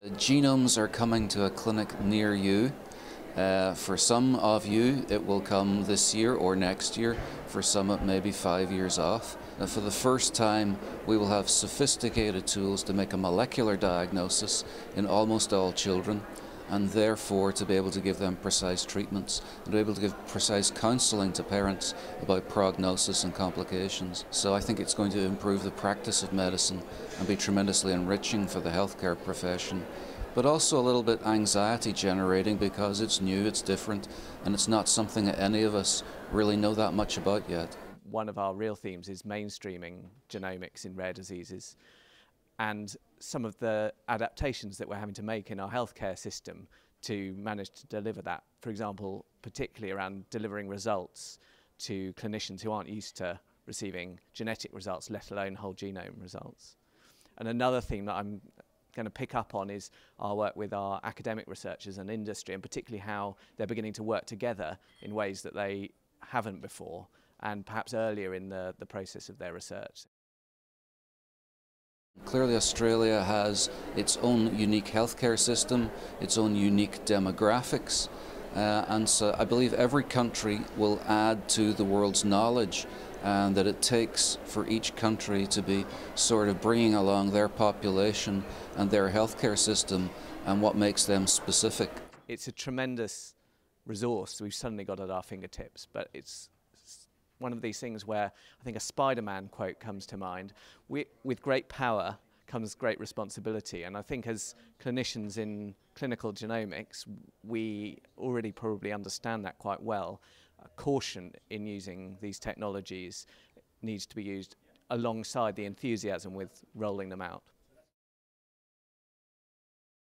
The genomes are coming to a clinic near you. Uh, for some of you, it will come this year or next year. For some, it may be five years off. And for the first time, we will have sophisticated tools to make a molecular diagnosis in almost all children and therefore to be able to give them precise treatments and to be able to give precise counselling to parents about prognosis and complications. So I think it's going to improve the practice of medicine and be tremendously enriching for the healthcare profession. But also a little bit anxiety generating because it's new, it's different, and it's not something that any of us really know that much about yet. One of our real themes is mainstreaming genomics in rare diseases and some of the adaptations that we're having to make in our healthcare system to manage to deliver that. For example, particularly around delivering results to clinicians who aren't used to receiving genetic results, let alone whole genome results. And another theme that I'm going to pick up on is our work with our academic researchers and industry, and particularly how they're beginning to work together in ways that they haven't before, and perhaps earlier in the, the process of their research. Clearly, Australia has its own unique healthcare system, its own unique demographics, uh, and so I believe every country will add to the world's knowledge and that it takes for each country to be sort of bringing along their population and their healthcare system and what makes them specific. It's a tremendous resource we've suddenly got at our fingertips, but it's one of these things where I think a Spider Man quote comes to mind. We, with great power comes great responsibility. And I think as clinicians in clinical genomics, we already probably understand that quite well. Uh, caution in using these technologies needs to be used alongside the enthusiasm with rolling them out.